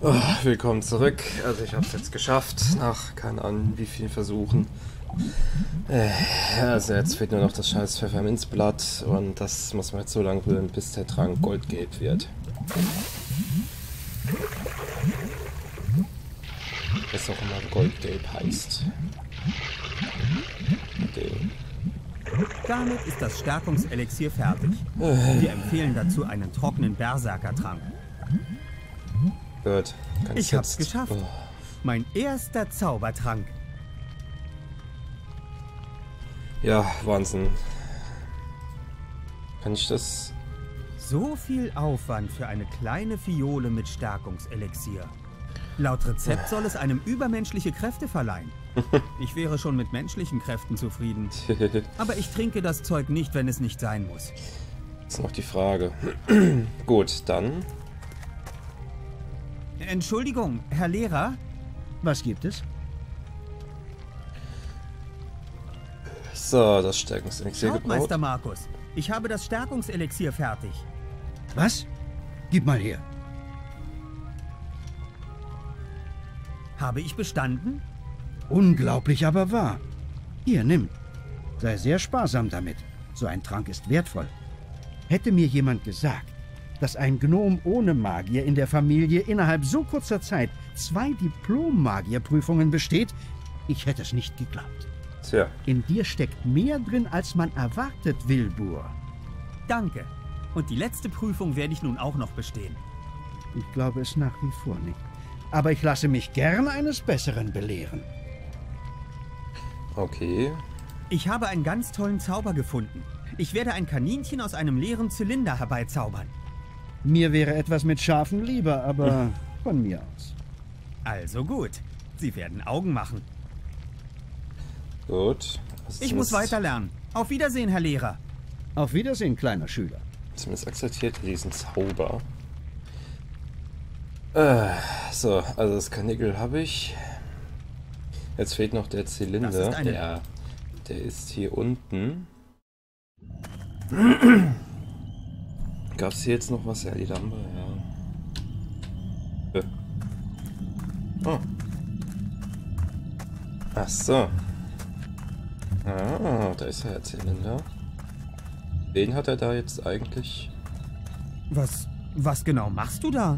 Oh, willkommen zurück. Also ich habe es jetzt geschafft, nach keine Ahnung wie vielen Versuchen. Äh, also jetzt fehlt nur noch das scheiß Pfefferminzblatt und das muss man jetzt so lange rühren, bis der Trank goldgelb wird. Was auch immer goldgelb heißt. Den. Damit ist das Stärkungselixier fertig. Wir empfehlen dazu einen trockenen Berserkertrank. Gut. ich hab's jetzt... geschafft. Oh. Mein erster Zaubertrank. Ja, Wahnsinn. Kann ich das... So viel Aufwand für eine kleine Fiole mit Stärkungselixier. Laut Rezept soll es einem übermenschliche Kräfte verleihen. Ich wäre schon mit menschlichen Kräften zufrieden. Aber ich trinke das Zeug nicht, wenn es nicht sein muss. Ist noch die Frage. Gut, dann. Entschuldigung, Herr Lehrer. Was gibt es? So, das Stärkungselixier gebraut. Meister Markus, ich habe das Stärkungselixier fertig. Was? Gib mal her. Habe ich bestanden? Unglaublich, aber wahr. Hier, nimm. Sei sehr sparsam damit. So ein Trank ist wertvoll. Hätte mir jemand gesagt, dass ein Gnom ohne Magier in der Familie innerhalb so kurzer Zeit zwei Diplom-Magierprüfungen besteht, ich hätte es nicht geglaubt. Tja. In dir steckt mehr drin, als man erwartet, Wilbur. Danke. Und die letzte Prüfung werde ich nun auch noch bestehen. Ich glaube es nach wie vor nicht aber ich lasse mich gern eines Besseren belehren. Okay. Ich habe einen ganz tollen Zauber gefunden. Ich werde ein Kaninchen aus einem leeren Zylinder herbeizaubern. Mir wäre etwas mit Schafen lieber, aber von mir aus. Also gut. Sie werden Augen machen. Gut. Ich muss weiter lernen. Auf Wiedersehen, Herr Lehrer. Auf Wiedersehen, kleiner Schüler. Zumindest akzeptiert er diesen Zauber. Äh, so, also das Kanickel habe ich. Jetzt fehlt noch der Zylinder. Der, der ist hier unten. Gab es hier jetzt noch was? Ja, die Lampe, ja. Äh. Oh. Ach so. Ah, da ist der Zylinder. Den hat er da jetzt eigentlich. Was, was genau machst du da?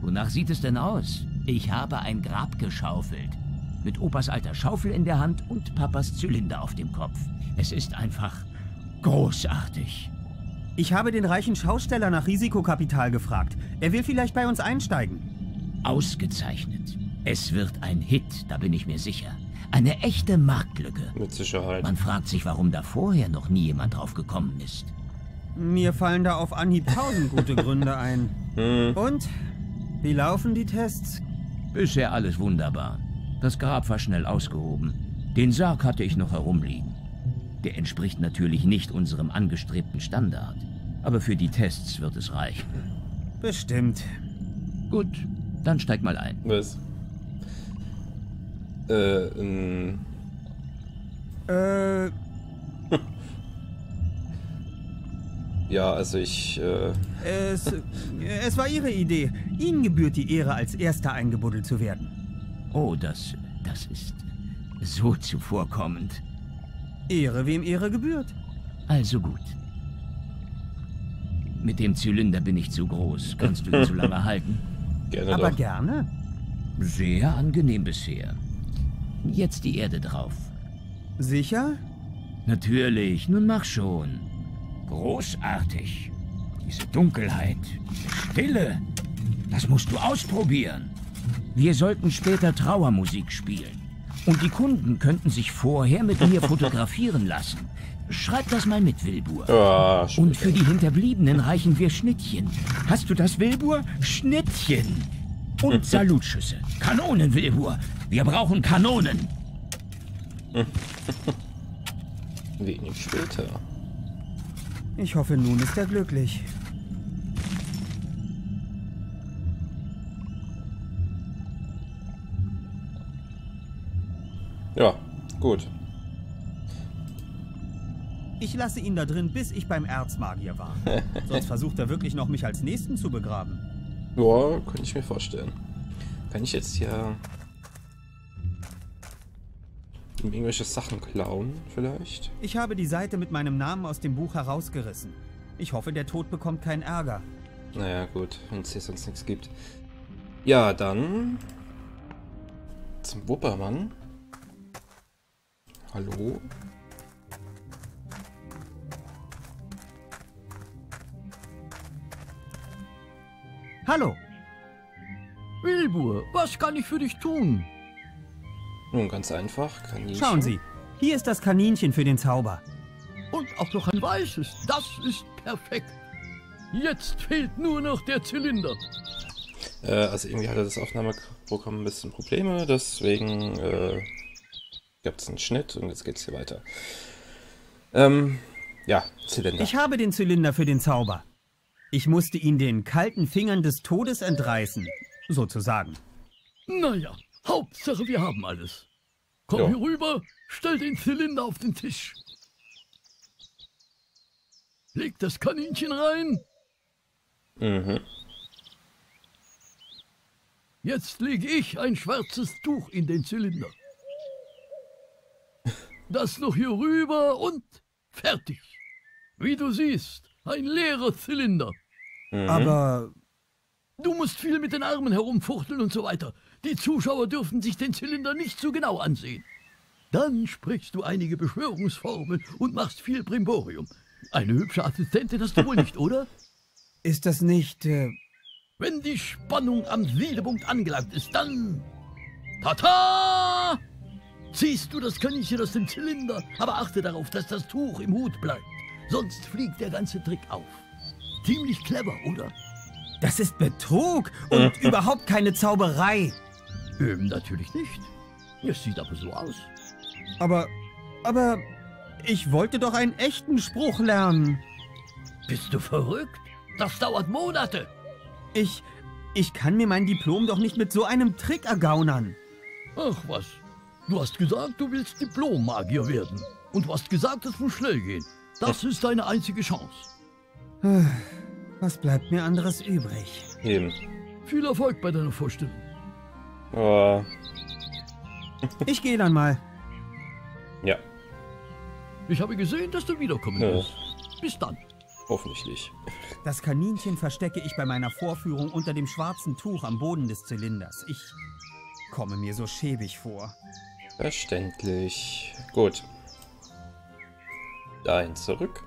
Wonach sieht es denn aus? Ich habe ein Grab geschaufelt. Mit Opas alter Schaufel in der Hand und Papas Zylinder auf dem Kopf. Es ist einfach großartig. Ich habe den reichen Schausteller nach Risikokapital gefragt. Er will vielleicht bei uns einsteigen. Ausgezeichnet. Es wird ein Hit, da bin ich mir sicher. Eine echte Marktlücke. Mit Sicherheit. Man fragt sich, warum da vorher noch nie jemand drauf gekommen ist. Mir fallen da auf Anhieb tausend gute Gründe ein. Hm. Und wie laufen die Tests? Bisher alles wunderbar. Das Grab war schnell ausgehoben. Den Sarg hatte ich noch herumliegen. Der entspricht natürlich nicht unserem angestrebten Standard. Aber für die Tests wird es reichen. Bestimmt. Gut, dann steig mal ein. Was? Äh, ähm. Äh. Ja, also ich. Äh es, es war Ihre Idee. Ihnen gebührt die Ehre, als Erster eingebuddelt zu werden. Oh, das, das ist so zuvorkommend. Ehre, wem Ehre gebührt. Also gut. Mit dem Zylinder bin ich zu groß. Kannst du ihn zu lange halten? Gerne Aber doch. gerne. Sehr angenehm bisher. Jetzt die Erde drauf. Sicher? Natürlich, nun mach schon. Großartig. Diese Dunkelheit, diese Stille, das musst du ausprobieren. Wir sollten später Trauermusik spielen. Und die Kunden könnten sich vorher mit mir fotografieren lassen. Schreib das mal mit, Wilbur. Oh, Und für die Hinterbliebenen reichen wir Schnittchen. Hast du das, Wilbur? Schnittchen. Und Salutschüsse. Kanonen, Wilbur. Wir brauchen Kanonen. Wenig später. Ich hoffe, nun ist er glücklich. Ja, gut. Ich lasse ihn da drin, bis ich beim Erzmagier war. Sonst versucht er wirklich noch, mich als Nächsten zu begraben. Ja, könnte ich mir vorstellen. Kann ich jetzt hier irgendwelche Sachen klauen, vielleicht? Ich habe die Seite mit meinem Namen aus dem Buch herausgerissen. Ich hoffe, der Tod bekommt keinen Ärger. Naja, gut, wenn es hier sonst nichts gibt. Ja, dann zum Wuppermann. Hallo? Hallo, Wilbur, was kann ich für dich tun? Nun, ganz einfach. Kaninchen. schauen Sie. Hier ist das Kaninchen für den Zauber. Und auch noch ein weißes. Das ist perfekt. Jetzt fehlt nur noch der Zylinder. Äh, also irgendwie hatte das Aufnahmeprogramm ein bisschen Probleme, deswegen äh, gab es einen Schnitt und jetzt geht's hier weiter. Ähm, ja, Zylinder. Ich habe den Zylinder für den Zauber. Ich musste ihn den kalten Fingern des Todes entreißen, sozusagen. Naja, Hauptsache wir haben alles. Komm Ja. hier rüber, stell den Zylinder auf den Tisch. Leg das Kaninchen rein. Mhm. Jetzt lege ich ein schwarzes Tuch in den Zylinder. Das noch hier rüber und fertig. Wie du siehst, ein leerer Zylinder. Mhm. Aber Du musst viel mit den Armen herumfuchteln und so weiter. Die Zuschauer dürfen sich den Zylinder nicht zu genau ansehen. Dann sprichst du einige Beschwörungsformeln und machst viel Brimborium. Eine hübsche Assistentin hast du wohl nicht, oder? ist das nicht... Äh, Wenn die Spannung am Siedepunkt angelangt ist, dann... Tata! Ziehst du das Kaninchen aus dem Zylinder, aber achte darauf, dass das Tuch im Hut bleibt. Sonst fliegt der ganze Trick auf. Ziemlich clever, oder? das ist Betrug und überhaupt keine Zauberei. Ähm, natürlich nicht. Es sieht aber so aus. Aber... Aber... Ich wollte doch einen echten Spruch lernen. Bist du verrückt? Das dauert Monate. Ich... Ich kann mir mein Diplom doch nicht mit so einem Trick ergaunern. Ach was. Du hast gesagt, du willst Diplommagier werden. Und du hast gesagt, es muss schnell gehen. Das ist deine einzige Chance. Was bleibt mir anderes übrig? Eben. Viel Erfolg bei deiner Vorstellung. Oh, Ich gehe dann mal. ja, Ich habe gesehen, dass du wiederkommen Ja. wirst. Bis dann. hoffentlich nicht. Das Kaninchen verstecke ich bei meiner Vorführung unter dem schwarzen Tuch am Boden des Zylinders. Ich komme mir so schäbig vor. Verständlich. Gut. Dahin zurück.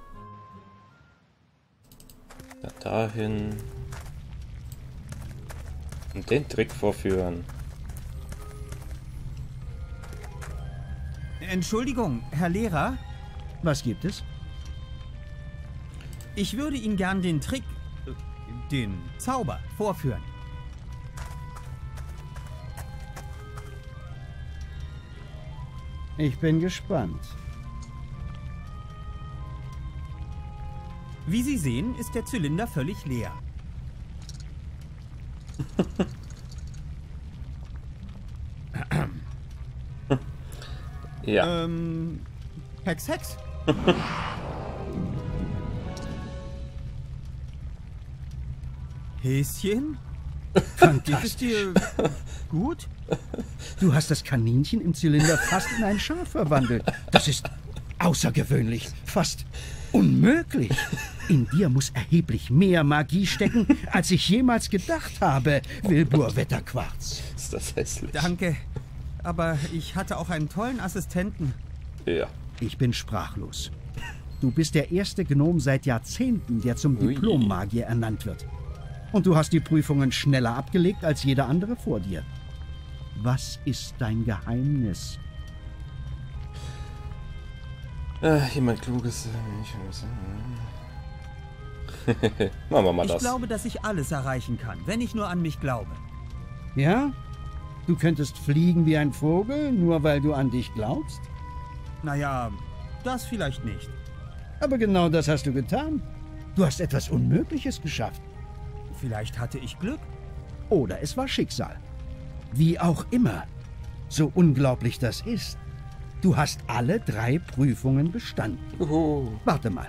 Dann dahin. Und den Trick vorführen. Entschuldigung, Herr Lehrer, Was gibt es? ich würde Ihnen gern den Trick, äh, den Zauber vorführen. Ich bin gespannt. Wie Sie sehen, ist der Zylinder völlig leer. Ja. Ähm, Hex, Hex. Häschen? Geht es Fantastisch. dir gut? Du hast das Kaninchen im Zylinder fast in ein Schaf verwandelt. Das ist außergewöhnlich, fast unmöglich. In dir muss erheblich mehr Magie stecken, als ich jemals gedacht habe, Wilbur Wetterquarz. Ist das hässlich? Danke. Aber ich hatte auch einen tollen Assistenten. Ja. Ich bin sprachlos. Du bist der erste Gnom seit Jahrzehnten, der zum. Diplommagier ernannt wird. Und du hast die Prüfungen schneller abgelegt als jeder andere vor dir. Was ist dein Geheimnis? Äh, jemand Kluges. Ich muss, äh. Machen wir mal Ich das. glaube, dass ich alles erreichen kann, wenn ich nur an mich glaube. Ja? Du könntest fliegen wie ein Vogel, nur weil du an dich glaubst? Naja, das vielleicht nicht. Aber genau das hast du getan. Du hast etwas Unmögliches geschafft. Vielleicht hatte ich Glück. Oder es war Schicksal. Wie auch immer. So unglaublich das ist. Du hast alle drei Prüfungen bestanden. Juhu. Warte mal.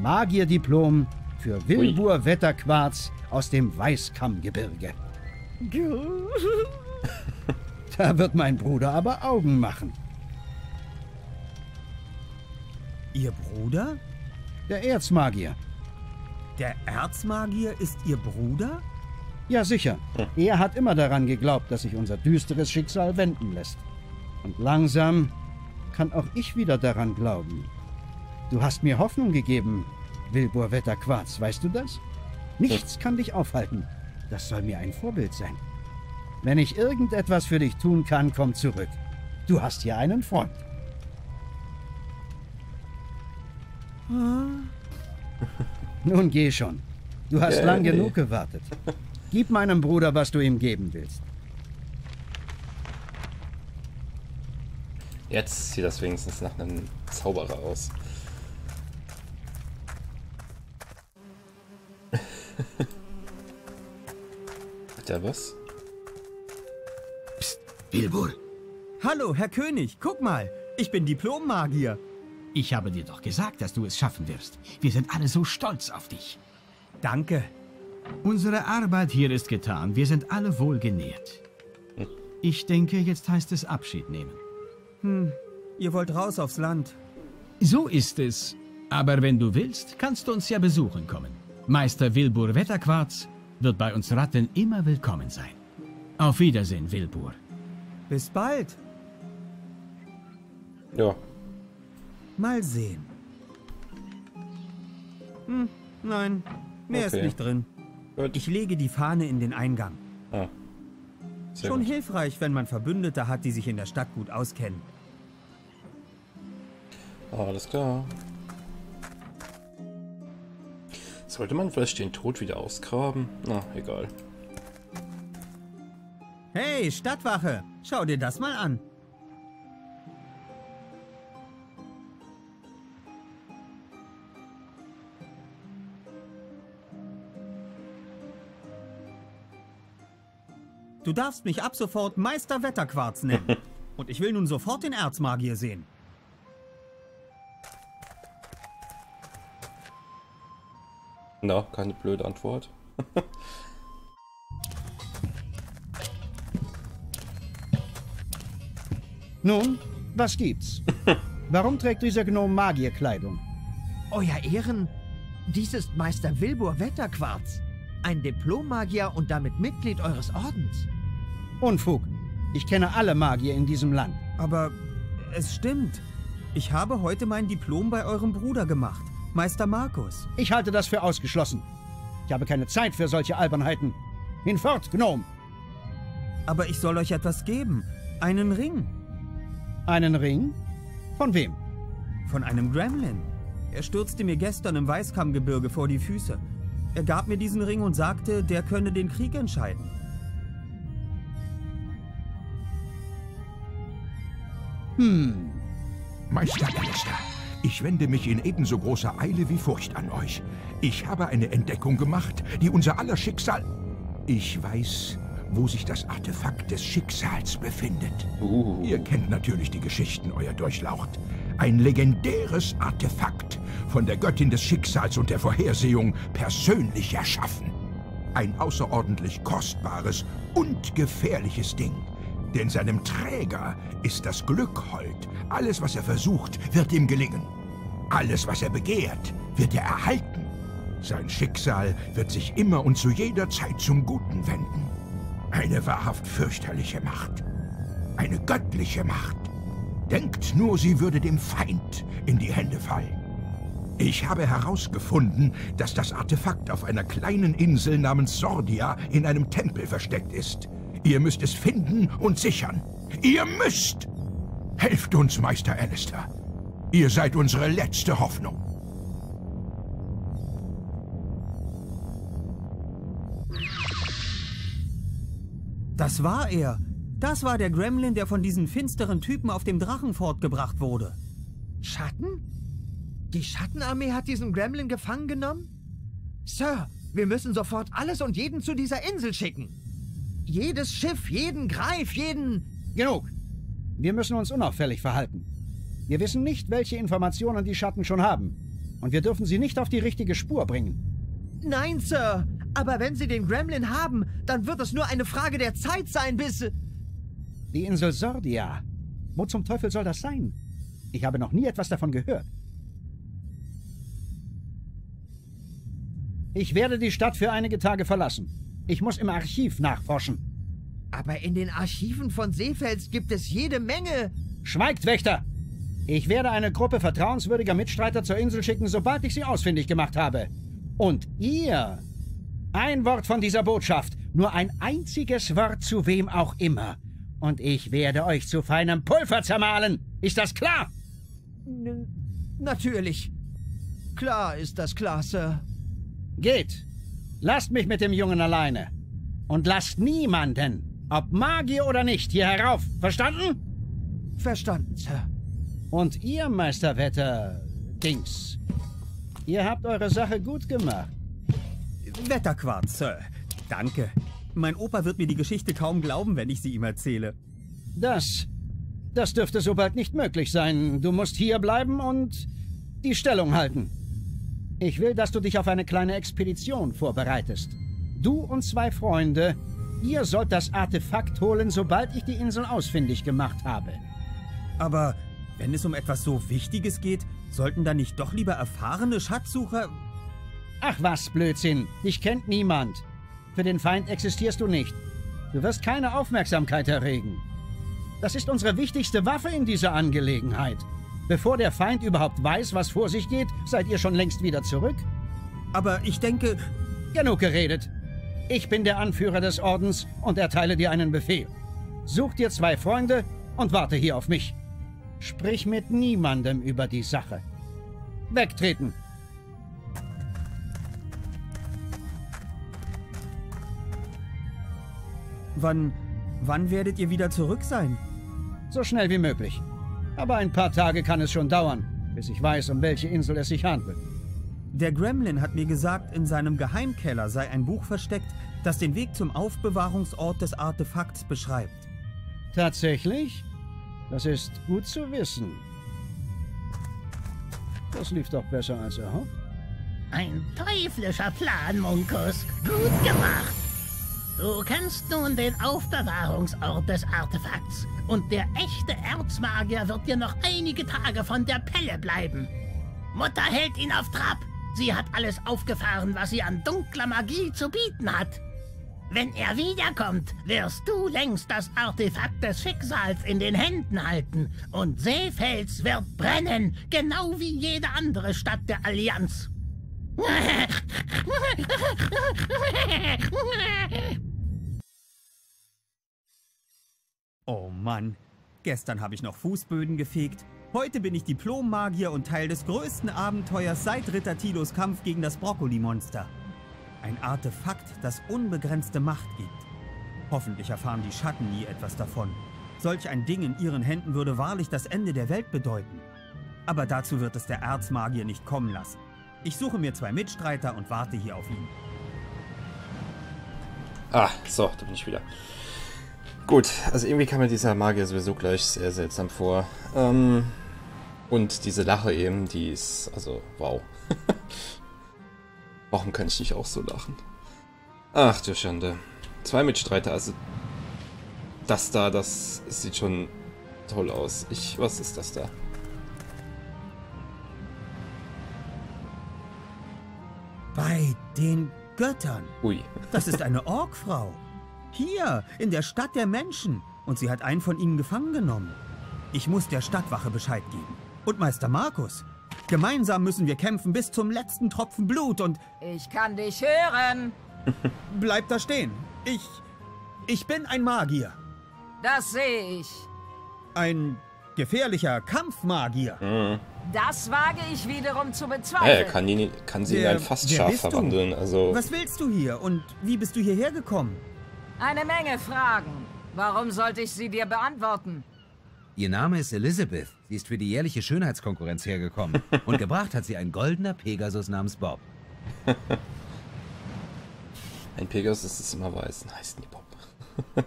Magierdiplom für Wilbur Wetterquarz aus dem Weißkammgebirge. Da wird mein Bruder aber Augen machen. Ihr Bruder? Der Erzmagier. Der Erzmagier ist Ihr Bruder? Ja, sicher. Er hat immer daran geglaubt, dass sich unser düsteres Schicksal wenden lässt. Und langsam kann auch ich wieder daran glauben. Du hast mir Hoffnung gegeben, Wilbur Wetterquarz, weißt du das? Nichts kann dich aufhalten. Das soll mir ein Vorbild sein. Wenn ich irgendetwas für dich tun kann, komm zurück. Du hast hier einen Freund. Nun geh schon. Du hast lang genug gewartet. Gib meinem Bruder, was du ihm geben willst. Jetzt sieht das wenigstens nach einem Zauberer aus. Hat der was? Wilbur, Hallo, Herr König, guck mal. Ich bin Diplommagier. Ich habe dir doch gesagt, dass du es schaffen wirst. Wir sind alle so stolz auf dich. Danke. Unsere Arbeit hier ist getan. Wir sind alle wohl genährt. Ich denke, jetzt heißt es Abschied nehmen. Ihr wollt raus aufs Land. So ist es. Aber wenn du willst, kannst du uns ja besuchen kommen. Meister Wilbur Wetterquarz wird bei uns Ratten immer willkommen sein. Auf Wiedersehen, Wilbur. Bis bald. Ja. Mal sehen. Hm, nein, mehr Okay. ist nicht drin. Gut. Ich lege die Fahne in den Eingang. Ah. Sehr Schon gut. hilfreich, wenn man Verbündete hat, die sich in der Stadt gut auskennen. Alles klar. Sollte man vielleicht den Tod wieder ausgraben? Na, egal. Hey, Stadtwache, schau dir das mal an. Du darfst mich ab sofort Meister Wetterquarz nennen. Und ich will nun sofort den Erzmagier sehen. Na, keine blöde Antwort. Nun, was gibt's? Warum trägt dieser Gnome Magierkleidung? Euer Ehren, dies ist Meister Wilbur Wetterquarz, ein Diplommagier und damit Mitglied eures Ordens. Unfug. Ich kenne alle Magier in diesem Land. Aber es stimmt. Ich habe heute mein Diplom bei eurem Bruder gemacht, Meister Markus. Ich halte das für ausgeschlossen. Ich habe keine Zeit für solche Albernheiten. Hinfort, Gnome! Aber ich soll euch etwas geben. Einen Ring. Einen Ring? Von wem? Von einem Gremlin. Er stürzte mir gestern im Weißkammgebirge vor die Füße. Er gab mir diesen Ring und sagte, der könne den Krieg entscheiden. Hm, Meister Alistair, ich wende mich in ebenso großer Eile wie Furcht an euch. Ich habe eine Entdeckung gemacht, die unser aller Schicksal... Ich weiß, wo sich das Artefakt des Schicksals befindet. Uh. Ihr kennt natürlich die Geschichten, euer Durchlaucht. Ein legendäres Artefakt, von der Göttin des Schicksals und der Vorhersehung persönlich erschaffen. Ein außerordentlich kostbares und gefährliches Ding. Denn seinem Träger ist das Glück hold. Alles, was er versucht, wird ihm gelingen. Alles, was er begehrt, wird er erhalten. Sein Schicksal wird sich immer und zu jeder Zeit zum Guten wenden. Eine wahrhaft fürchterliche Macht. Eine göttliche Macht. Denkt nur, sie würde dem Feind in die Hände fallen. Ich habe herausgefunden, dass das Artefakt auf einer kleinen Insel namens Sordia in einem Tempel versteckt ist. Ihr müsst es finden und sichern. Ihr müsst! Helft uns, Meister Alistair. Ihr seid unsere letzte Hoffnung. Das war er. Das war der Gremlin, der von diesen finsteren Typen auf dem Drachen fortgebracht wurde. Schatten? Die Schattenarmee hat diesen Gremlin gefangen genommen? Sir, wir müssen sofort alles und jeden zu dieser Insel schicken. Jedes Schiff, jeden Greif, jeden... genug. Wir müssen uns unauffällig verhalten. Wir wissen nicht, welche Informationen die Schatten schon haben. Und wir dürfen sie nicht auf die richtige Spur bringen. Nein, Sir. Aber wenn Sie den Gremlin haben, dann wird es nur eine Frage der Zeit sein, bis... Die Insel Sordia. Wo zum Teufel soll das sein? Ich habe noch nie etwas davon gehört. Ich werde die Stadt für einige Tage verlassen. Ich muss im Archiv nachforschen. Aber in den Archiven von Seefels gibt es jede Menge... Schweigt, Wächter! Ich werde eine Gruppe vertrauenswürdiger Mitstreiter zur Insel schicken, sobald ich sie ausfindig gemacht habe. Und ihr? Ein Wort von dieser Botschaft, nur ein einziges Wort zu wem auch immer. Und ich werde euch zu feinem Pulver zermahlen. Ist das klar? N natürlich. Klar ist das klar, Sir. Geht. Lasst mich mit dem Jungen alleine. Und lasst niemanden, ob Magier oder nicht, hier herauf. Verstanden? Verstanden, Sir. Und ihr, Meister Wetter... Dings. Ihr habt eure Sache gut gemacht. Wetterquarz, Sir. Danke. Mein Opa wird mir die Geschichte kaum glauben, wenn ich sie ihm erzähle. Das... Das dürfte so bald nicht möglich sein. Du musst hier bleiben und die Stellung halten. Ich will, dass du dich auf eine kleine Expedition vorbereitest. Du und zwei Freunde, ihr sollt das Artefakt holen, sobald ich die Insel ausfindig gemacht habe. Aber wenn es um etwas so Wichtiges geht, sollten da nicht doch lieber erfahrene Schatzsucher... Ach was, Blödsinn. Dich kennt niemand. Für den Feind existierst du nicht. Du wirst keine Aufmerksamkeit erregen. Das ist unsere wichtigste Waffe in dieser Angelegenheit. Bevor der Feind überhaupt weiß, was vor sich geht, seid ihr schon längst wieder zurück. Aber ich denke... Genug geredet. Ich bin der Anführer des Ordens und erteile dir einen Befehl. Such dir zwei Freunde und warte hier auf mich. Sprich mit niemandem über die Sache. Wegtreten! Wann... wann werdet ihr wieder zurück sein? So schnell wie möglich. Aber ein paar Tage kann es schon dauern, bis ich weiß, um welche Insel es sich handelt. Der Gremlin hat mir gesagt, in seinem Geheimkeller sei ein Buch versteckt, das den Weg zum Aufbewahrungsort des Artefakts beschreibt. Tatsächlich? Das ist gut zu wissen. Das lief doch besser als erhofft. Ein teuflischer Plan, Munkus. Gut gemacht. Du kennst nun den Aufbewahrungsort des Artefakts. Und der echte Erzmagier wird dir noch einige Tage von der Pelle bleiben. Mutter hält ihn auf Trab. Sie hat alles aufgefahren, was sie an dunkler Magie zu bieten hat. Wenn er wiederkommt, wirst du längst das Artefakt des Schicksals in den Händen halten und Seefels wird brennen, genau wie jede andere Stadt der Allianz. Oh Mann, gestern habe ich noch Fußböden gefegt. Heute bin ich Diplommagier und Teil des größten Abenteuers seit Ritter Tilos Kampf gegen das Brokkolimonster. Ein Artefakt, das unbegrenzte Macht gibt. Hoffentlich erfahren die Schatten nie etwas davon. Solch ein Ding in ihren Händen würde wahrlich das Ende der Welt bedeuten. Aber dazu wird es der Erzmagier nicht kommen lassen. Ich suche mir zwei Mitstreiter und warte hier auf ihn. Ah, so, da bin ich wieder. Gut, also irgendwie kam mir dieser Magier sowieso gleich sehr seltsam vor. Ähm, und diese Lache eben, die ist, also, wow. Warum kann ich nicht auch so lachen? Ach du Schande. Zwei Mitstreiter, also das da, das sieht schon toll aus. Ich, was ist das da? Bei den Göttern. Ui. Das ist eine Orkfrau. Hier, in der Stadt der Menschen. Und sie hat einen von ihnen gefangen genommen. Ich muss der Stadtwache Bescheid geben. Und Meister Markus. Gemeinsam müssen wir kämpfen bis zum letzten Tropfen Blut und... Ich kann dich hören. Bleib da stehen. Ich... Ich bin ein Magier. Das sehe ich. Ein gefährlicher Kampfmagier. Mhm. Das wage ich wiederum zu Ja, er bezweifeln. kann, ihn, kann sie in ein du? verwandeln, also... Was willst du hier und wie bist du hierher gekommen? Eine Menge Fragen. Warum sollte ich sie dir beantworten? Ihr Name ist Elizabeth. Sie ist für die jährliche Schönheitskonkurrenz hergekommen. Und gebracht hat sie ein goldener Pegasus namens Bob. Ein Pegasus ist immer weiß. Nice, nie Bob.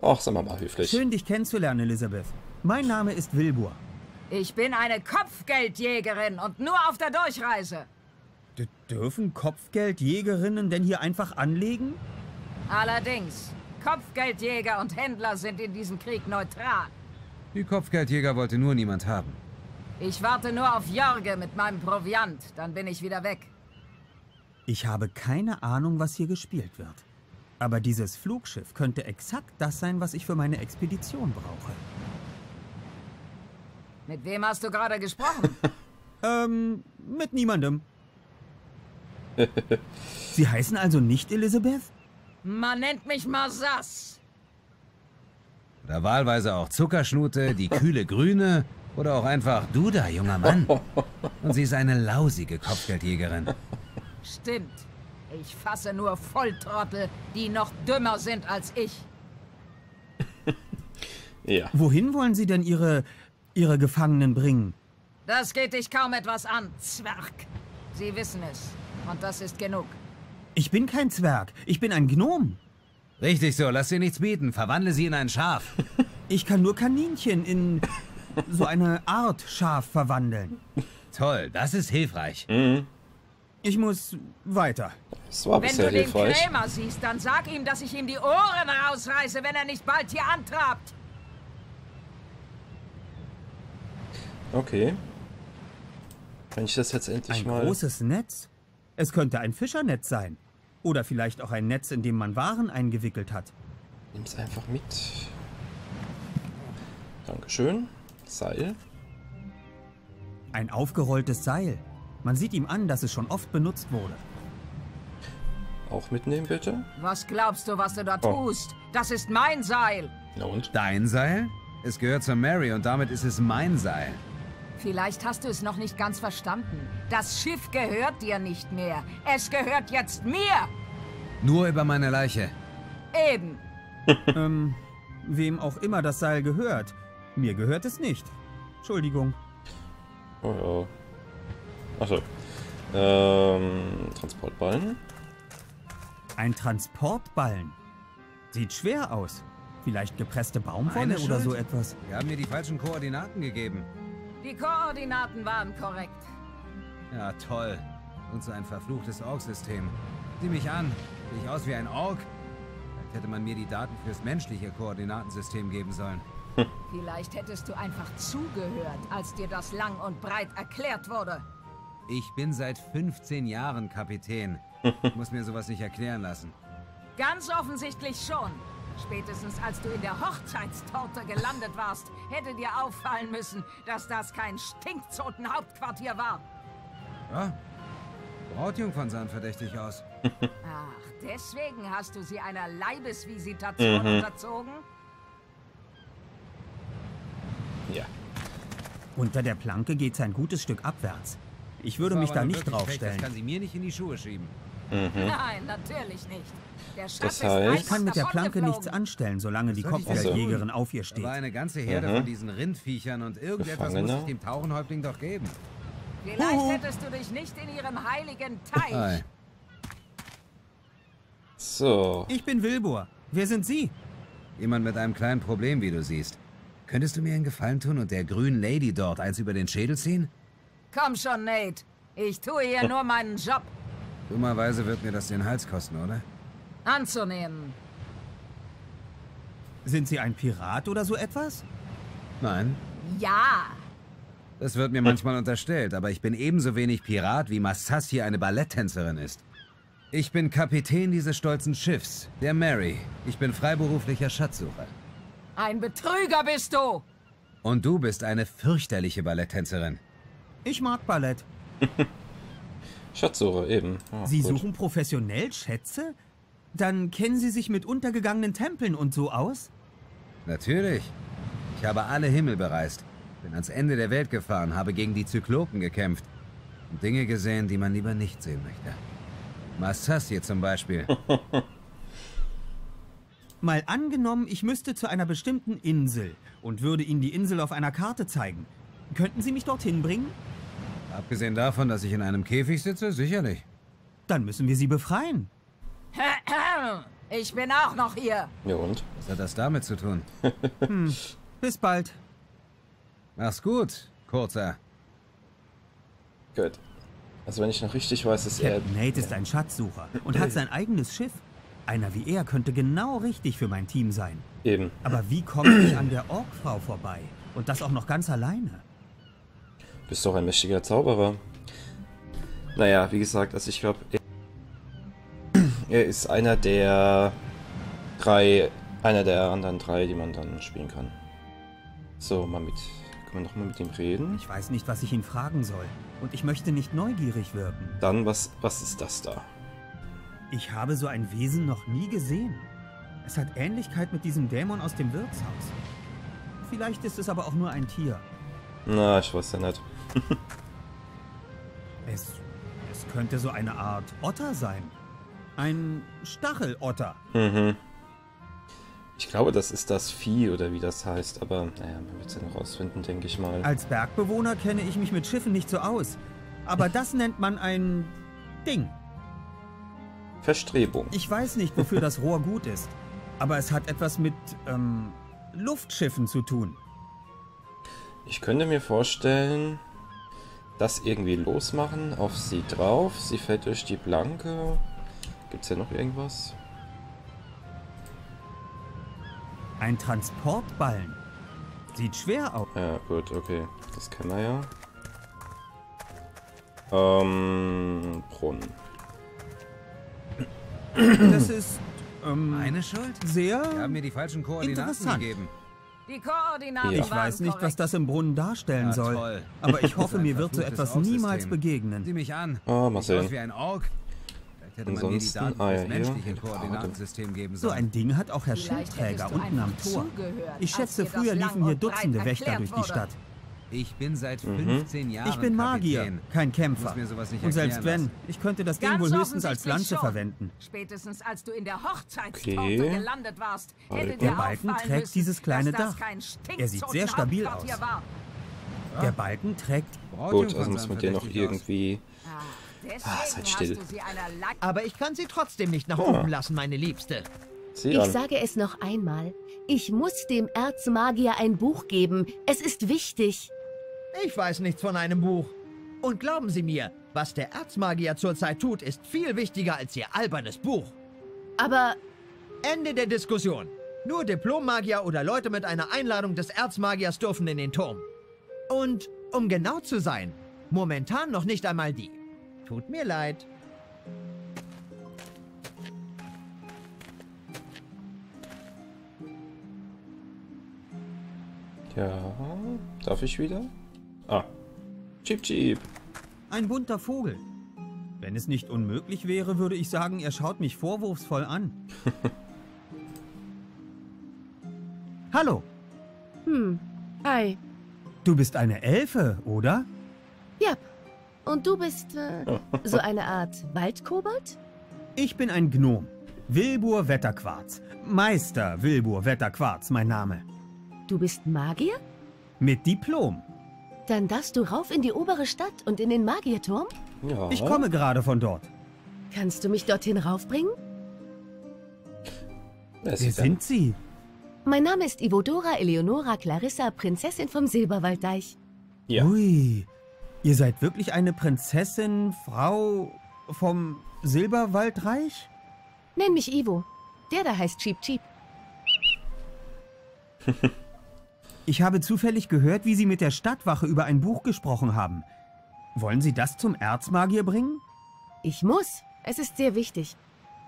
Och, sagen wir mal höflich. Schön, dich kennenzulernen, Elizabeth. Mein Name ist Wilbur. Ich bin eine Kopfgeldjägerin und nur auf der Durchreise. D dürfen Kopfgeldjägerinnen denn hier einfach anlegen? Allerdings, Kopfgeldjäger und Händler sind in diesem Krieg neutral. Die Kopfgeldjäger wollte nur niemand haben. Ich warte nur auf Jorge mit meinem Proviant, dann bin ich wieder weg. Ich habe keine Ahnung, was hier gespielt wird. Aber dieses Flugschiff könnte exakt das sein, was ich für meine Expedition brauche. Mit wem hast du gerade gesprochen? ähm, mit niemandem. Sie heißen also nicht Elizabeth? Man nennt mich Masas. Oder wahlweise auch Zuckerschnute, die kühle Grüne oder auch einfach du da, junger Mann. Und sie ist eine lausige Kopfgeldjägerin. Stimmt. Ich fasse nur Volltrottel, die noch dümmer sind als ich. Ja. Wohin wollen Sie denn Ihre, Ihre Gefangenen bringen? Das geht dich kaum etwas an, Zwerg. Sie wissen es. Und das ist genug. Ich bin kein Zwerg. Ich bin ein Gnom. Richtig so, lass dir nichts bieten. Verwandle sie in ein Schaf. Ich kann nur Kaninchen in so eine Art Schaf verwandeln. Toll, das ist hilfreich. Mhm. Ich muss weiter. Das war Wenn bisher du den hilfreich. Krämer siehst, dann sag ihm, dass ich ihm die Ohren rausreiße, wenn er nicht bald hier antrabt. Okay. Kann ich das jetzt endlich Ein mal... großes Netz? Es könnte ein Fischernetz sein. Oder vielleicht auch ein Netz, in dem man Waren eingewickelt hat. Nimm's einfach mit. Dankeschön. Seil. Ein aufgerolltes Seil. Man sieht ihm an, dass es schon oft benutzt wurde. Auch mitnehmen, bitte. Was glaubst du, was du da Oh. tust? Das ist mein Seil. Na und? Dein Seil? Es gehört zur Mary und damit ist es mein Seil. Vielleicht hast du es noch nicht ganz verstanden. Das Schiff gehört dir nicht mehr. Es gehört jetzt mir. Nur über meine Leiche. Eben. ähm, wem auch immer das Seil gehört. Mir gehört es nicht. Entschuldigung. Oh ja. Achso. Ähm, Transportballen. Ein Transportballen. Sieht schwer aus. Vielleicht gepresste Baumwolle oder so etwas. Wir haben mir die falschen Koordinaten gegeben. Die Koordinaten waren korrekt. Ja, toll. Und so ein verfluchtes Org-System. Sieh mich an. Sehe ich aus wie ein Org? Vielleicht hätte man mir die Daten fürs menschliche Koordinatensystem geben sollen. Vielleicht hättest du einfach zugehört, als dir das lang und breit erklärt wurde. Ich bin seit 15 Jahren Kapitän. Ich muss mir sowas nicht erklären lassen. Ganz offensichtlich schon. Spätestens als du in der Hochzeitstorte gelandet warst, hätte dir auffallen müssen, dass das kein Stinkzoten-Hauptquartier war. Ja, Brautjungfern sahen verdächtig aus. Ach, deswegen hast du sie einer Leibesvisitation Mhm. unterzogen? Ja. Unter der Planke geht's ein gutes Stück abwärts. Ich würde mich da nicht draufstellen. Das kann sie mir nicht in die Schuhe schieben. Mhm. Nein, natürlich nicht. Der Schatz Das ist heißt- Ich kann mit der Planke nichts anstellen, solange die Kopfgeldjägerin auf ihr Da steht. war eine ganze Herde Mhm. von diesen Rindviechern und irgendetwas muss Gefangene. ich dem Tauchenhäuptling doch geben. Vielleicht hättest du dich nicht in ihrem heiligen Teich. Hi. So. Ich bin Wilbur. Wer sind Sie? Jemand mit einem kleinen Problem, wie du siehst. Könntest du mir einen Gefallen tun und der grünen Lady dort eins über den Schädel ziehen? Komm schon, Nate. Ich tue hier nur meinen Job Dummerweise wird mir das den Hals kosten, oder? anzunehmen. Sind Sie ein Pirat oder so etwas? Nein. Ja. Das wird mir manchmal unterstellt, aber ich bin ebenso wenig Pirat, wie Massas hier eine Balletttänzerin ist. Ich bin Kapitän dieses stolzen Schiffs, der Mary. Ich bin freiberuflicher Schatzsucher. Ein Betrüger bist du. Und du bist eine fürchterliche Balletttänzerin. Ich mag Ballett. Schatzsuche, eben. Ah, Sie gut. suchen professionell Schätze? Dann kennen Sie sich mit untergegangenen Tempeln und so aus? Natürlich. Ich habe alle Himmel bereist, bin ans Ende der Welt gefahren, habe gegen die Zyklopen gekämpft und Dinge gesehen, die man lieber nicht sehen möchte. Massas hier zum Beispiel. Mal angenommen, ich müsste zu einer bestimmten Insel und würde Ihnen die Insel auf einer Karte zeigen. Könnten Sie mich dorthin bringen? Abgesehen davon, dass ich in einem Käfig sitze, sicherlich. Dann müssen wir Sie befreien. Ich bin auch noch hier. Ja und? Was hat das damit zu tun? Hm. Bis bald. Mach's gut, kurzer. Gut. Also wenn ich noch richtig weiß, ist er... Captain Nate ist ein Schatzsucher und hat sein eigenes Schiff. Einer wie er könnte genau richtig für mein Team sein. Eben. Aber wie komme ich an der Orkfrau vorbei? Und das auch noch ganz alleine? Bist doch ein mächtiger Zauberer. Naja, wie gesagt, also ich glaube, er, er ist einer der drei, einer der anderen drei, die man dann spielen kann. So, mal mit, können wir nochmal mit ihm reden? Ich weiß nicht, was ich ihn fragen soll. Und ich möchte nicht neugierig wirken. Dann, was, was ist das da? Ich habe so ein Wesen noch nie gesehen. Es hat Ähnlichkeit mit diesem Dämon aus dem Wirtshaus. Vielleicht ist es aber auch nur ein Tier. Na, ich weiß ja nicht. Es, es könnte so eine Art Otter sein. Ein Stachelotter. Mhm. Ich glaube, das ist das Vieh oder wie das heißt, aber naja, man wird es ja noch rausfinden, denke ich mal. Als Bergbewohner kenne ich mich mit Schiffen nicht so aus. Aber das nennt man ein Ding. Verstrebung. Ich weiß nicht, wofür das Rohr gut ist. Aber es hat etwas mit ähm, Luftschiffen zu tun. Ich könnte mir vorstellen, das irgendwie losmachen, auf sie drauf. Sie fällt durch die Blanke. Gibt es hier noch irgendwas? Ein Transportballen. Sieht schwer aus. Ja, gut, okay. Das kennen wir ja. Ähm, Brunnen. Das ist ähm, Meine Schuld? sehr Die haben mir die falschen Koordinaten gegeben. Die Koordinaten Ja. Ich weiß nicht, was das im Brunnen darstellen Ja, soll. toll. Aber ich hoffe, mir wird so etwas niemals begegnen. Sieh mich an. Ah, mal sehen. wie ein Ork. Vielleicht hätte man mir die Ansonsten- Daten ah, ja, hier. geben So ein Ding hat auch Herr Schildträger unten am Tor. Ich schätze, früher liefen hier Dutzende Wächter durch die wurde. Stadt. Ich bin seit Mhm. 15 Jahren Ich bin Magier, Kapitän. kein Kämpfer. Muss mir sowas nicht Und selbst wenn, ich könnte das Ding Ganz wohl höchstens als Lanze schon. verwenden. Spätestens als du in der Hochzeitstorte Okay. gelandet warst, hätte Der Balken trägt müssen, dieses kleine Dach. Er sieht sehr stabil aus. War. Der Balken trägt... Gut, also muss man den noch irgendwie... Ah, deswegen Ah, seid hast still. Aber ich kann sie trotzdem nicht nach Oh. oben lassen, meine Liebste. Sieh Ich an. sage es noch einmal. Ich muss dem Erzmagier ein Buch geben. Es ist wichtig. Ich weiß nichts von einem Buch. Und glauben Sie mir, was der Erzmagier zurzeit tut, ist viel wichtiger als Ihr albernes Buch. Aber Ende der Diskussion. Nur Diplommagier oder Leute mit einer Einladung des Erzmagiers dürfen in den Turm. Und um genau zu sein, momentan noch nicht einmal die. Tut mir leid. Ja, darf ich wieder? Ah. Cheep, cheep. Ein bunter Vogel. Wenn es nicht unmöglich wäre, würde ich sagen, er schaut mich vorwurfsvoll an. Hallo, hm. Hi. du bist eine Elfe, oder? Ja. Und du bist äh, so eine Art Waldkobold? Ich bin ein Gnom. Wilbur Wetterquarz. Meister Wilbur Wetterquarz, mein Name. Du bist Magier? Mit Diplom. Dann darfst du rauf in die obere Stadt und in den Magierturm? Ja. Ich komme gerade von dort. Kannst du mich dorthin raufbringen? Wer sind Sie? Mein Name ist Ivodora Eleonora Clarissa, Prinzessin vom Silberwalddeich. Ja. Ui, ihr seid wirklich eine Prinzessin, Frau vom Silberwaldreich? Nenn mich Ivo. Der da heißt Cheap Cheap. Ich habe zufällig gehört, wie Sie mit der Stadtwache über ein Buch gesprochen haben. Wollen Sie das zum Erzmagier bringen? Ich muss. Es ist sehr wichtig.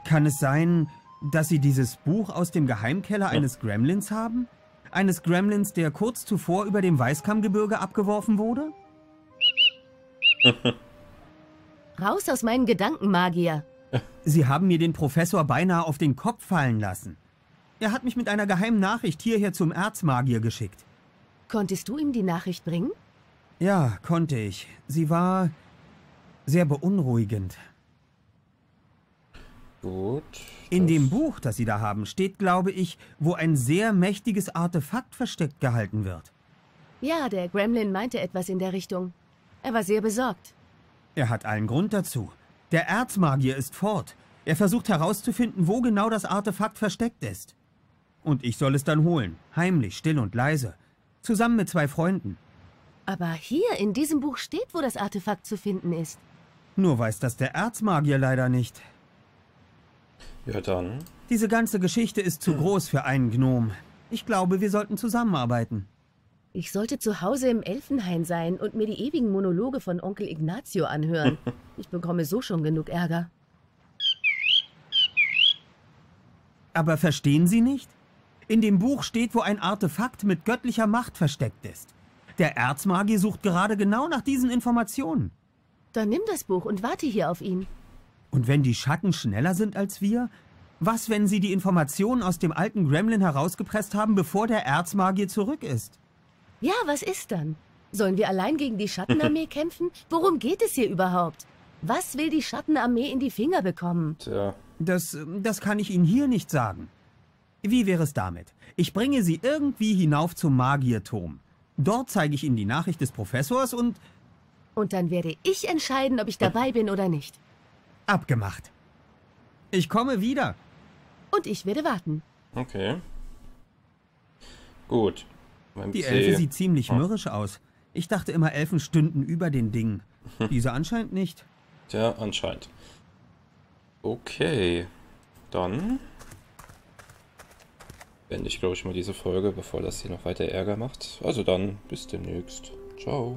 Kann es sein, dass Sie dieses Buch aus dem Geheimkeller eines Gremlins haben? Eines Gremlins, der kurz zuvor über dem Weißkammgebirge abgeworfen wurde? Raus aus meinen Gedanken, Magier. Sie haben mir den Professor beinahe auf den Kopf fallen lassen. Er hat mich mit einer geheimen Nachricht hierher zum Erzmagier geschickt. Konntest du ihm die Nachricht bringen? Ja, konnte ich. Sie war sehr beunruhigend. Gut. In dem Buch, das Sie da haben, steht, glaube ich, wo ein sehr mächtiges Artefakt versteckt gehalten wird. Ja, der Gremlin meinte etwas in der Richtung. Er war sehr besorgt. Er hat allen Grund dazu. Der Erzmagier ist fort. Er versucht herauszufinden, wo genau das Artefakt versteckt ist. Und ich soll es dann holen. Heimlich, still und leise. Zusammen mit zwei Freunden. Aber hier in diesem Buch steht, wo das Artefakt zu finden ist. Nur weiß das der Erzmagier leider nicht. Ja, dann. Diese ganze Geschichte ist zu groß für einen Gnom. Ich glaube, wir sollten zusammenarbeiten. Ich sollte zu Hause im Elfenhain sein und mir die ewigen Monologe von Onkel Ignazio anhören. Ich bekomme so schon genug Ärger. Aber verstehen Sie nicht? In dem Buch steht, wo ein Artefakt mit göttlicher Macht versteckt ist. Der Erzmagier sucht gerade genau nach diesen Informationen. Dann nimm das Buch und warte hier auf ihn. Und wenn die Schatten schneller sind als wir? Was, wenn sie die Informationen aus dem alten Gremlin herausgepresst haben, bevor der Erzmagier zurück ist? Ja, was ist dann? Sollen wir allein gegen die Schattenarmee kämpfen? Worum geht es hier überhaupt? Was will die Schattenarmee in die Finger bekommen? Tja. Das, das kann ich Ihnen hier nicht sagen. Wie wäre es damit? Ich bringe Sie irgendwie hinauf zum Magierturm. Dort zeige ich Ihnen die Nachricht des Professors und... Und dann werde ich entscheiden, ob ich dabei bin oder nicht. Abgemacht. Ich komme wieder. Und ich werde warten. Okay. Gut. Beim Die Elfe sieht ziemlich Oh. mürrisch aus. Ich dachte immer, Elfen stünden über den Dingen. Diese anscheinend nicht. Tja, anscheinend. Okay. Dann beende ich, glaube ich, mal diese Folge, bevor das hier noch weiter Ärger macht. Also dann, bis demnächst. Ciao.